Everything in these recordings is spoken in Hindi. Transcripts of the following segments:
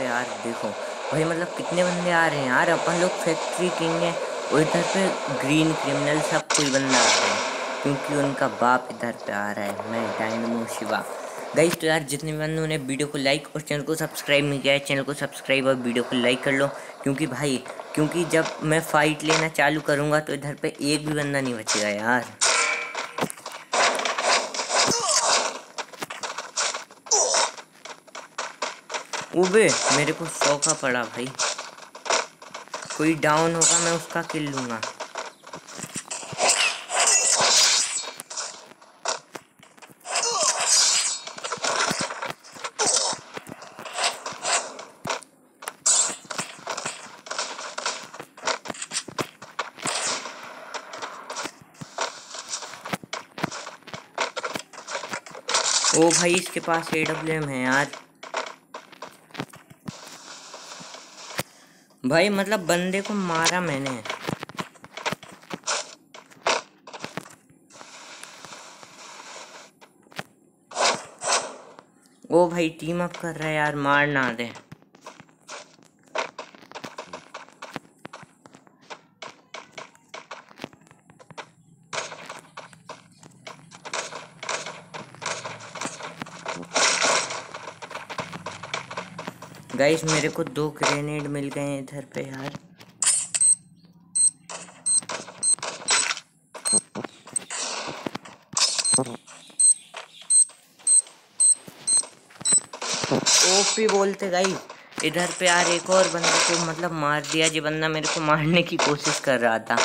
पे यार, देखो। भाई मतलब कितने बंदे आ रहे हैं यार। अपन लोग फैक्ट्री किंग है। और इधर पे ग्रीन क्रिमिनल सब कोई बंदा आ रहा है। क्योंकि उनका बाप इधर पे आ रहा है। मैं डायनमो शिवा गई तो यार, जितने बंदों ने वीडियो को लाइक और चैनल को सब्सक्राइब नहीं किया है चैनल को सब्सक्राइब और वीडियो को लाइक कर लो। क्योंकि भाई, क्योंकि जब मैं फ़ाइट लेना चालू करूँगा तो इधर पे एक भी बंदा नहीं बचेगा यार। उबे, मेरे को सौखा पड़ा भाई। कोई डाउन होगा, मैं उसका किल लूँगा। ओ भाई, इसके पास ए डब्ल्यू एम है यार। भाई मतलब बंदे को मारा मैंने। ओ भाई टीम अप कर रहा है यार, मार ना दे। गाइस मेरे को दो ग्रेनेड मिल गए हैं इधर पे यार। ओपी बोलते, गाइस, इधर पे यार एक और बंदे को मतलब मार दिया जो बंदा मेरे को मारने की कोशिश कर रहा था।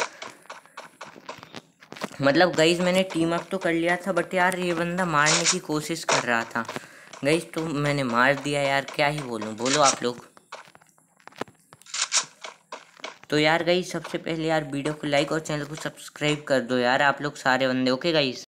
मतलब गाइस मैंने टीम अप तो कर लिया था बट यार ये बंदा मारने की कोशिश कर रहा था। गई तो मैंने मार दिया यार, क्या ही बोलूँ? बोलो आप लोग। तो यार गई, सबसे पहले यार वीडियो को लाइक और चैनल को सब्सक्राइब कर दो यार, आप लोग सारे बंदे। Okay guys